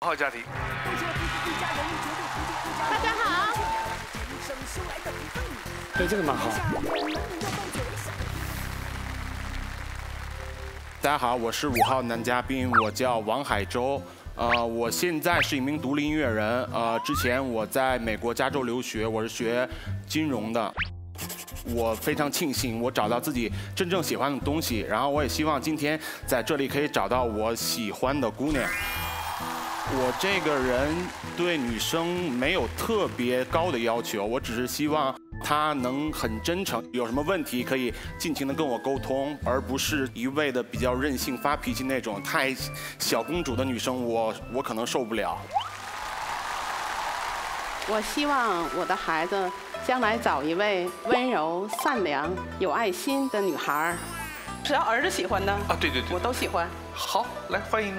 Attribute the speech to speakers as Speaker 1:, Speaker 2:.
Speaker 1: 好家庭，
Speaker 2: 大家好。
Speaker 3: 对，这个蛮好。
Speaker 4: 大家好，我是五号男嘉宾，我叫王海洲。呃，我现在是一名独立音乐人。呃，之前我在美国加州留学，我是学金融的。我非常庆幸我找到自己真正喜欢的东西，然后我也希望今天在这里可以找到我喜欢的姑娘。我这个人对女生没有特别高的要求，我只是希望她能很真诚，有什么问题可以尽情的跟我沟通，而不是一味的比较任性发脾气那种太小公主的女生，我我可能受不了。
Speaker 2: 我希望我的孩子将来找一位温柔、善良、有爱心的女孩儿，只要儿子喜欢的
Speaker 1: 啊，对对对，
Speaker 2: 我都喜欢。
Speaker 1: 好，来欢迎。